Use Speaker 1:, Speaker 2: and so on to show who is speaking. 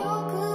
Speaker 1: よく